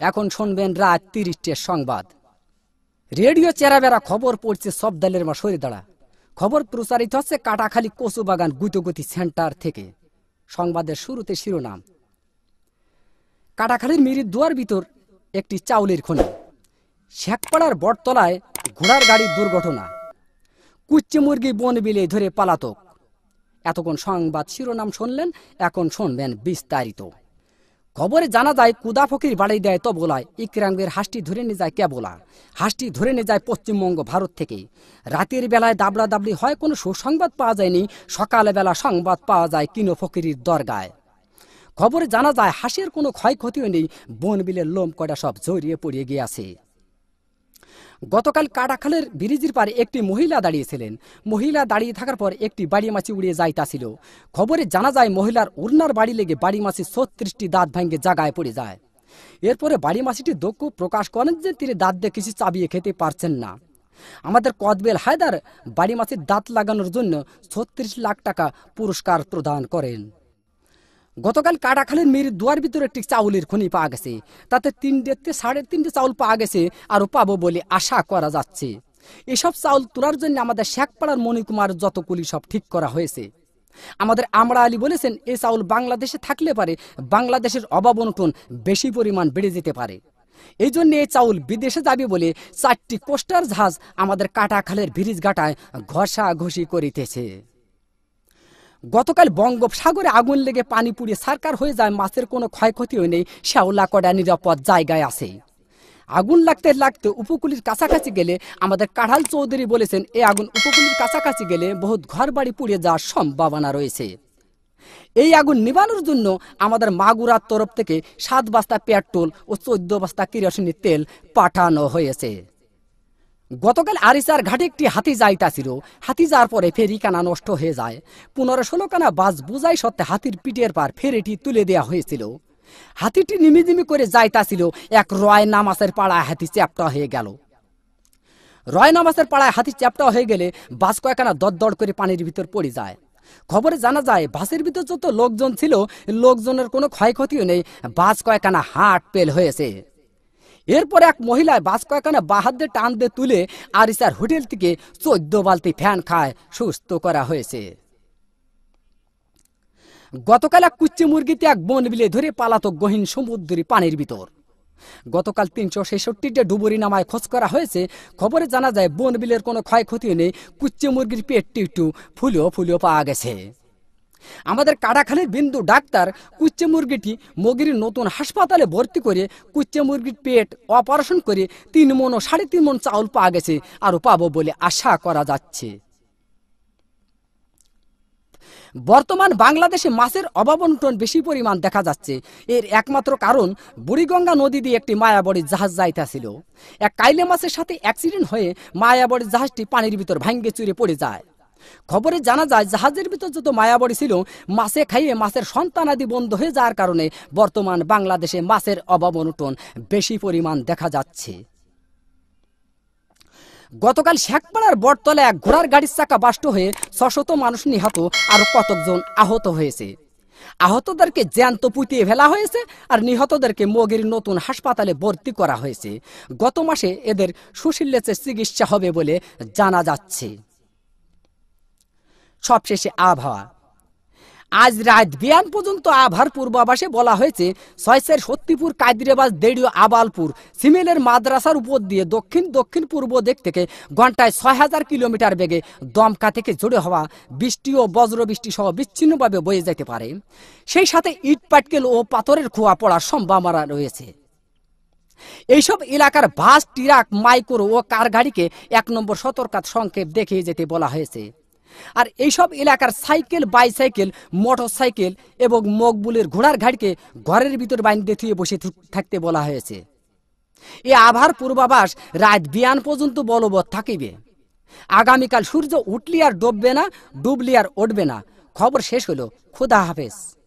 এখন শুনবেন রাত তিরিশটের সংবাদ। রেডিও চেরাবেরা খবর পড়ছে সব দলের মা দাঁড়া খবর প্রচারিত হচ্ছে কাটাখালী কচু বাগান গুতগতি সেন্টার থেকে। সংবাদের শুরুতে শিরোনাম। কাটাখালীর মিরির দুয়ার ভিতর একটি চাউলের খনি। শেখপাড়ার বটতলায় ঘোড়ার গাড়ির দুর্ঘটনা। কুচ্চে মুরগি বন বিলে ধরে পালাতক। এতক্ষণ সংবাদ শিরোনাম শুনলেন, এখন শুনবেন বিস্তারিত। খবরে জানা যায়, কুদা ফকির বাড়ি দেয় তবলায় ইকরাঙ্গের হাঁসটি ধরে নিয়ে যায় কেবলা হাঁসটি ধরে নিয়ে যায় পশ্চিমবঙ্গ, ভারত থেকে। রাতের বেলায় দাবলা দাবড়ি হয়, কোনো সুসংবাদ পাওয়া যায়নি। সকালবেলা সংবাদ পাওয়া যায় কিনো ফকিরির দরগায়। খবরে জানা যায়, হাঁসের কোনো ক্ষয়ক্ষতিও নেই। বন বিলের লোম কটা সব জড়িয়ে পড়িয়ে গিয়েছে গতকাল কাটাখালের ব্রিজের পারে একটি মহিলা দাঁড়িয়েছিলেন। মহিলা দাঁড়িয়ে থাকার পর একটি বাড়ি মাছি উড়িয়ে যাইতাছিল খবরে জানা যায়, মহিলার উড়নার বাড়ি লেগে বাড়ি মাছি ছত্রিশটি দাঁত ভাঙ্গে জাগায় পড়ে যায়। এরপরে বাড়ি মাছিটি দক্ষ প্রকাশ করেন যে তিনি দাঁত দিয়ে কিছু চাবিয়ে খেতে পারছেন না। আমাদের কদবেল হায়দার বাড়ি মাছির দাঁত লাগানোর জন্য ছত্রিশ লাখ টাকা পুরস্কার প্রদান করেন। গতকাল কাটাখালের মেয়ের দুয়ার ভিতরে একটি চাউলের খনি পাওয়া গেছে। তাতে তিনটে সাড়ে তিনটে চাউল পাওয়া গেছে আরও পাবো বলে আশা করা যাচ্ছে। এসব চাউল তোলার জন্য আমাদের শেখপাড়ার মণিকুমার যতগুলি সব ঠিক করা হয়েছে। আমাদের আমরা আলী বলেছেন এই চাউল বাংলাদেশে থাকলে পারে, বাংলাদেশের অভাব অনটন বেশি পরিমাণ বেড়ে যেতে পারে। এই জন্য এই চাউল বিদেশে যাবে বলে চারটি কোস্টার জাহাজ আমাদের কাটাখালের ব্রিজ ঘাটায় ঘষাঘষি করিতেছে। গতকাল বঙ্গোপসাগরে আগুন লেগে পানি পুড়ে সারকার হয়ে যায়, মাছের কোনো ক্ষয়ক্ষতিও নেই, শ্যাওলা কড়া নিরাপদ জায়গায় আছে। আগুন লাগতে লাগতে উপকূলের কাছাকাছি গেলে আমাদের কাঢ়াল চৌধুরী বলেছেন এই আগুন উপকূলের কাছাকাছি গেলে বহুত ঘর বাড়ি পুড়িয়ে যাওয়ার সম্ভাবনা রয়েছে। এই আগুন নিবানোর জন্য আমাদের মাগুরার তরফ থেকে সাত বস্তা পেট্রোল ও চোদ্দ বস্তা কিরোসিনের তেল পাঠানো হয়েছে। গতকাল আরিসার ঘাটে একটি হাতি যাইতাছিল। হাতি যাওয়ার পরে ফেরি কানা নষ্ট হয়ে যায়। পনেরো ষোলো কানা বাস বুঝাই সত্ত্বে হাতির পিঠের পার ফেরিটি তুলে দেওয়া হয়েছিল। হাতিটি নিমিজিমি করে যাইতাছিল। এক রয় নামাসের পাড়ায় হাতি চ্যাপটা হয়ে গেল। রয় নামাসের পাড়ায় হাতি চ্যাপটা হয়ে গেলে বাস কয়েকখানা দরদর করে পানির ভিতর পড়ে যায়। খবরে জানা যায়, বাসের ভিতর যত লোকজন ছিল, লোকজনের কোনো ক্ষয়ক্ষতিও নেই। বাস কয়েকখানা হাট পেল হয়েছে। এরপর এক মহিলায় বাস কয়েকখানা বাহাত দিয়ে টান দিয়ে তুলে আরিসার হোটেল থেকে চোদ্দ বালতি ফ্যান খায়। সুস্থ করা হয়েছে। গতকাল এক কুচ্চি মুরগিতে এক বন বিলে ধরে পালাতক গহীন সমুদ্রী পানির ভিতর। গতকাল তিনশো ছেষট্টিটা ডুবুরি নামায় খোঁজ করা হয়েছে। খবরে জানা যায়, বন বিলের কোনো ক্ষয়ক্ষতি নেই কুচ্চি মুরগির পেটটি একটু ফুলেও ফুলেও পাওয়া গেছে। আমাদের কাটাখালীর বিন্দু ডাক্তার কুচ্চে মুরগিটি মগির নতুন হাসপাতালে ভর্তি করে কুচ্চে মুরগির পেট অপারেশন করে তিন মন ও সাড়ে তিন মন চাউল পাওয়া গেছে আরও পাবো বলে আশা করা যাচ্ছে। বর্তমান বাংলাদেশে মাছের অভাবন্টন বেশি পরিমাণ দেখা যাচ্ছে। এর একমাত্র কারণ বুড়িগঙ্গা নদী দিয়ে একটি মায়াবড়ির জাহাজ যাইতেছিল। এক কাইলে মাছের সাথে অ্যাক্সিডেন্ট হয়ে মায়াবড়ির জাহাজটি পানির ভিতর ভাঙ্গে চুরে পড়ে যায়। খবরে জানা যায়, জাহাজের ভিতর যত মায়াবড়ি ছিল, মাছে খাইয়ে মাছের সন্তানাদি বন্ধ হয়ে যাওয়ার কারণে বর্তমান বাংলাদেশে মাছের অভাব অনুটন বেশি পরিমাণ দেখা যাচ্ছে। গতকাল শেখপাড়ার বটতলে এক ঘোড়ার গাড়ির চাকা বাষ্ট হয়ে ছশত মানুষ নিহত আর কতকজন আহত হয়েছে। আহতদেরকে জ্যান্ত পুঁতিয়ে ফেলা হয়েছে আর নিহতদেরকে মগের নতুন হাসপাতালে ভর্তি করা হয়েছে। গত মাসে এদের সুশীলেচে চিকিৎসা হবে বলে জানা যাচ্ছে। সবশেষে আবহাওয়া। আজ রাত বিয়ান পর্যন্ত আভার পূর্বাভাসে বলা হয়েছে ছয়সের সত্যিপুর কাদিরেবাজ দেড়িও, আবালপুর, সিমেলের মাদ্রাসার উপর দিয়ে দক্ষিণ দক্ষিণ পূর্ব দিক থেকে ঘন্টায় ছয় হাজার কিলোমিটার বেগে দমকা থেকে জড়ে হওয়া বৃষ্টি ও বজ্রবৃষ্টি সহ বিচ্ছিন্নভাবে বয়ে যেতে পারে। সেই সাথে ইট, পাটকেল ও পাথরের খোয়া পড়ার সম্ভাবনা রয়েছে। এইসব এলাকার বাস, ট্রাক, মাইক্রো ও কার গাড়িকে এক নম্বর সতর্কাত সংক্ষেপ দেখিয়ে যেতে বলা হয়েছে। আর এইসব এলাকার সাইকেল, বাইসাইকেল মোটর সাইকেল এবং মকবুলের ঘোড়ার ঘাটকে ঘরের ভিতর বাইন্দে থুয়ে বসে থাকতে বলা হয়েছে। এ আভার পূর্বাভাস রাত বিয়ান পর্যন্ত বলবৎ থাকিবে। আগামীকাল সূর্য উঠলি আর ডুববে না, ডুবলি আর উঠবে না। খবর শেষ হলো। খুদা হাফেজ।